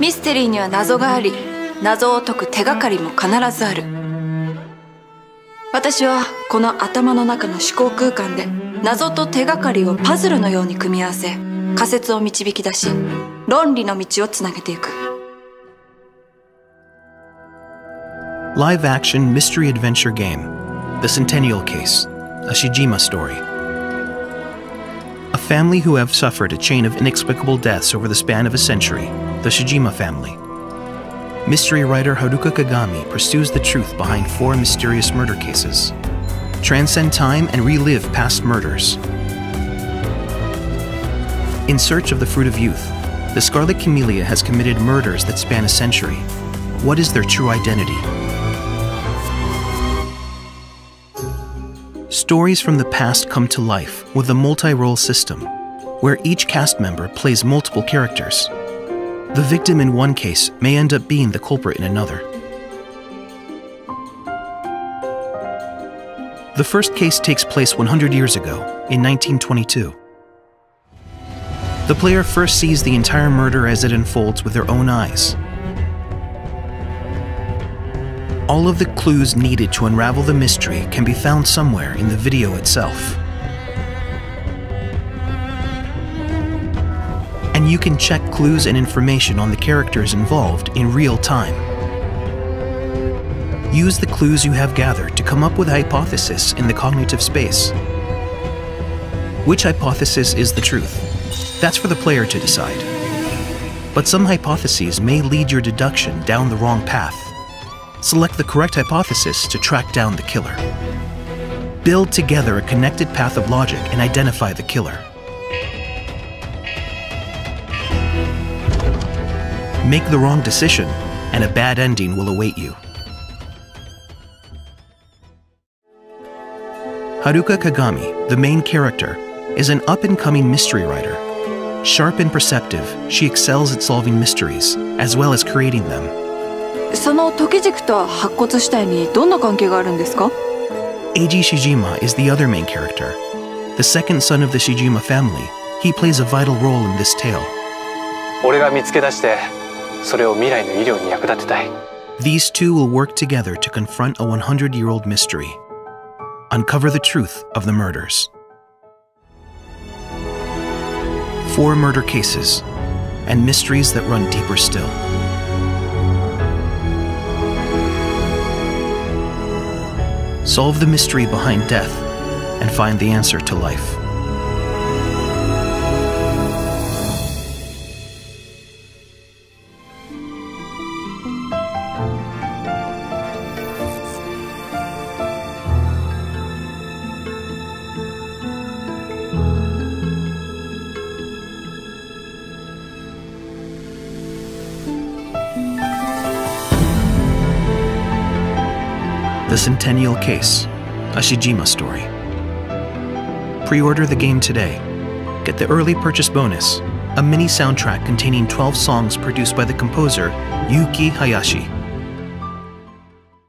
ミステリーには謎があり謎を解く手がかりも必ずある私はこの頭の中の思考空間で謎と手がかりをパズルのように組み合わせ仮説を導き出し論理の道をつなげていく Live action mystery adventure game The Centennial Case, a Shijima story. Family who have suffered a chain of inexplicable deaths over the span of a century, the Shijima family. Mystery writer Haruka Kagami pursues the truth behind four mysterious murder cases. Transcend time and relive past murders. In search of the fruit of youth, the Scarlet Camellia has committed murders that span a century. What is their true identity? Stories from the past come to life with a multi role system, where each cast member plays multiple characters. The victim in one case may end up being the culprit in another. The first case takes place 100 years ago, in 1922. The player first sees the entire murder as it unfolds with their own eyes. All of the clues needed to unravel the mystery can be found somewhere in the video itself. And you can check clues and information on the characters involved in real time. Use the clues you have gathered to come up with a hypothesis in the cognitive space. Which hypothesis is the truth? That's for the player to decide. But some hypotheses may lead your deduction down the wrong path. Select the correct hypothesis to track down the killer. Build together a connected path of logic and identify the killer. Make the wrong decision, and a bad ending will await you. Haruka Kagami, the main character, is an up and coming mystery writer. Sharp and perceptive, she excels at solving mysteries, as well as creating them. その時軸と白骨死体にどんな関係があるんですか Eiji Shijima is the other main character. The second son of the Shijima family, he plays a vital role in this tale. 俺が見つけ出してそれを未来の医療に役立てたい These two will work together to confront a 100 year old mystery, uncover the truth of the murders. Four murder cases, and mysteries that run deeper still. Solve the mystery behind death and find the answer to life. The Centennial Case, a Shijima story. Pre order the game today. Get the early purchase bonus, a mini soundtrack containing 12 songs produced by the composer Yuki Hayashi.